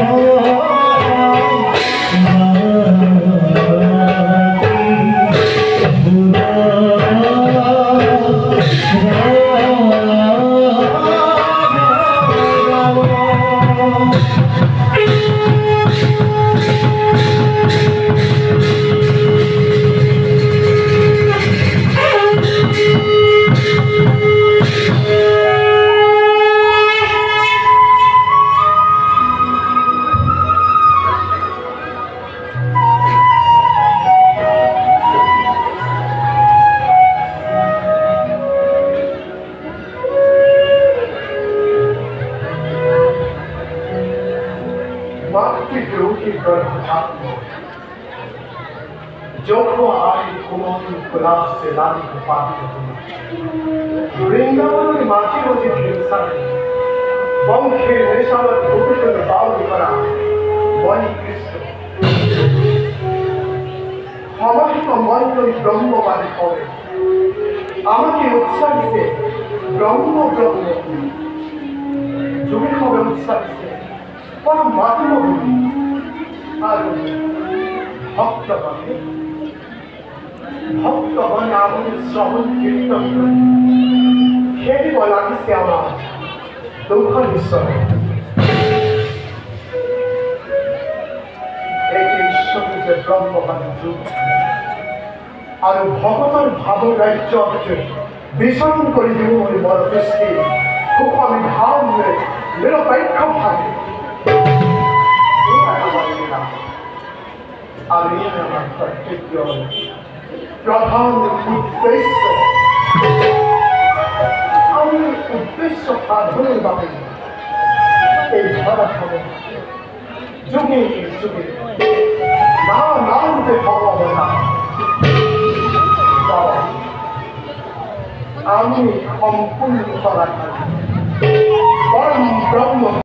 Oh. যখন I কোমল কুলাসে লালি পাতি বৃন্দাবনের মাঝে মাঝে হিংসা বংশের নেশার ভূষণ বাউল করা বনি কৃষ্ণ সমস্ত মন্ত্রই ব্রহ্মবাদী হবে আমাকে উৎসাহিতে ব্রহ্ম ব্রহ্ম যুগে হবে উৎসাহিতে পরম মাতৃ আর ভক্তগণে ভক্তগণ আমাদের শ্রবণ কীর্তন করে। খেয়ে লাগিছে আমার দুঃখ নিশ্চয় এটি ঈশ্বরকে ব্রহ্মবাদী যুগ। আৰু ভগতৰ ভাৱ ৰাজ্য বিচৰণ কৰি দিব বুলি বৰ দৃষ্টি সুখম এই আমাৰ কৰ্তব্য প্ৰধান উদ্দেশ্য আমি উদ্দেশ্য সাধনৰ বাবে এই ধৰাধাম যুগে যুগে না নামতে ভগৱান আমি সম্পূর্ণ করা পরম ব্রহ্ম